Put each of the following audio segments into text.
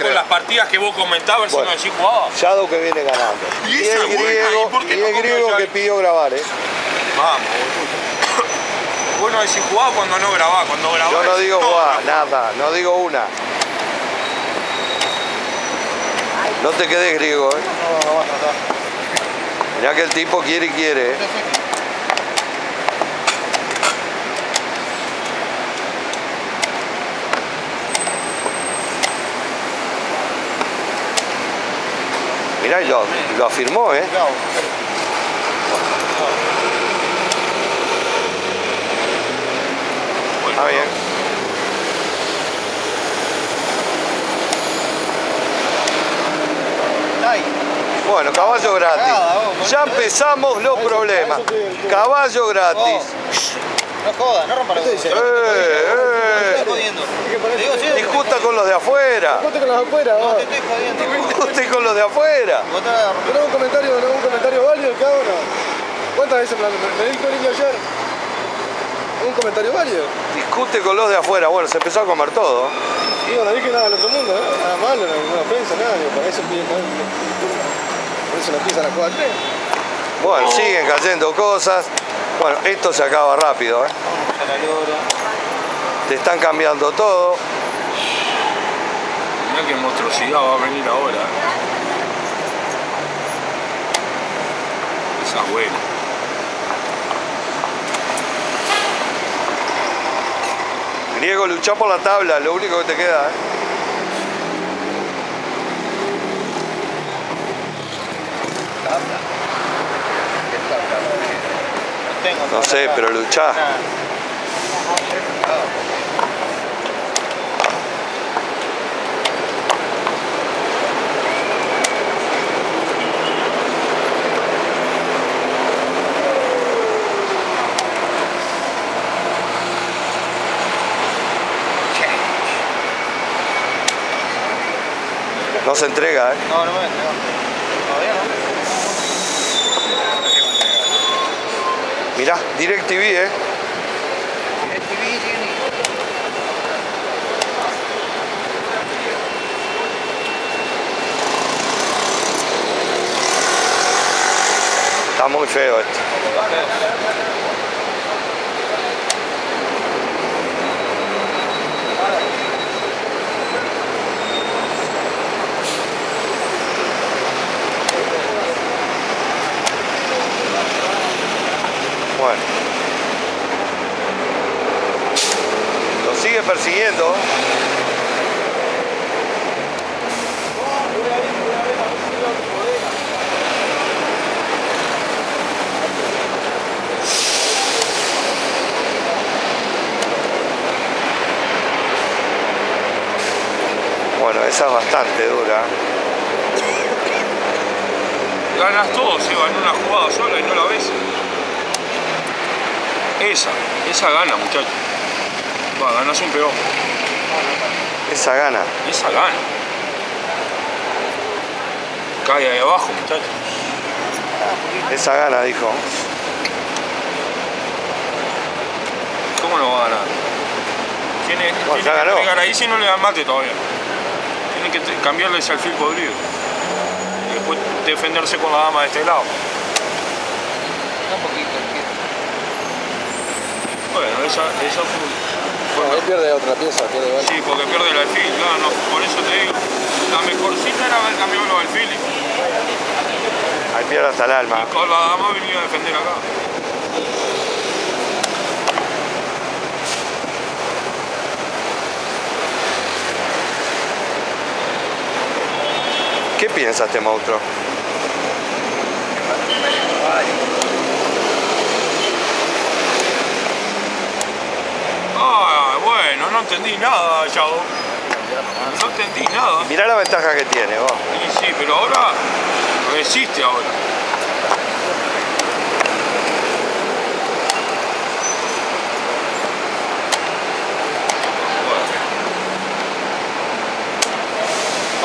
creo. con las partidas que vos comentabas, Bueno. decís jugaba. Shadow que viene ganando. Y Y, el ¿y griego, y el comió griego que pidió grabar, ¿eh? Vamos, boludo. Vos no decís jugaba cuando no grabás, cuando grabás. Yo no digo ¿no? nada, no digo una. No te quedes griego, ¿eh? No, no. Mirá que el tipo quiere y quiere, ¿eh? Mirá, y lo, lo afirmó, ¿eh? Está bien. Bueno, caballo gratis. Ya empezamos los problemas. Caballo gratis. no jodas, no rompa la Eh, Estoy eh. jodiendo. Te Discuta con los de afuera. Ponte con las afuera, No te estoy jodiendo. Discute con los de afuera. ¿Tenés un comentario, un comentario válido cada uno? ¿Cuántas veces me, me, dijo el niño ayer? ¿Un comentario válido? Discute con los de afuera. Bueno, se empezó a comer todo. Digo, no dije nada al otro mundo, ¿eh? nada malo, no, no ofensa, nada, digo, por eso piden, por eso no empiezan a jugar tres. Bueno, siguen cayendo cosas. Bueno, esto se acaba rápido, ¿eh? Vamos a la lora. Te están cambiando todo. Mirá qué monstruosidad va a venir ahora. Esa es buena. Griego, lucha por la tabla, lo único que te queda, ¿eh? No tengo. No sé, pero luchá. No se entrega, ¿eh? No, no me no. Todavía no. Mirá, DirecTV, ¿eh? El TV tiene. Está muy feo esto. Bueno. Lo sigue persiguiendo. Bueno, esa es bastante dura. Ganas todo, Seba, en una jugada sola y no la ves. Esa, esa gana, muchacho. Va, ganas un peón. Esa gana. Esa gana. Cae ahí abajo, muchacho. Esa gana, dijo. ¿Cómo no va a ganar? Tiene, Bueno, tiene ya que ganó. entregar ahí si no le dan mate todavía. Tiene que cambiarle ese alfil podrido. Y después defenderse con la dama de este lado. Un poquito. Bueno, esa, esa fue, Bueno, ahí pierde otra pieza, pierde igual. Sí, porque pierde el alfil, claro, no, por eso te digo. La mejorcita era haber cambiado los alfiles. Ahí pierde hasta el alma. Y con la dama venía a defender acá. ¿Qué piensa este monstruo? Ah, bueno, no entendí nada, Shadow. No entendí nada. Mirá la ventaja que tiene, vos. Y sí, pero ahora resiste ahora.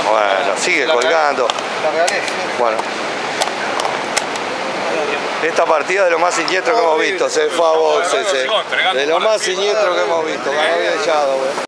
Bueno, sigue La colgando. La regalé. Bueno, esta partida de lo más siniestro que hemos visto. Se fue a boxe. De lo más siniestro que hemos visto. Ganó bien Shadow, eh.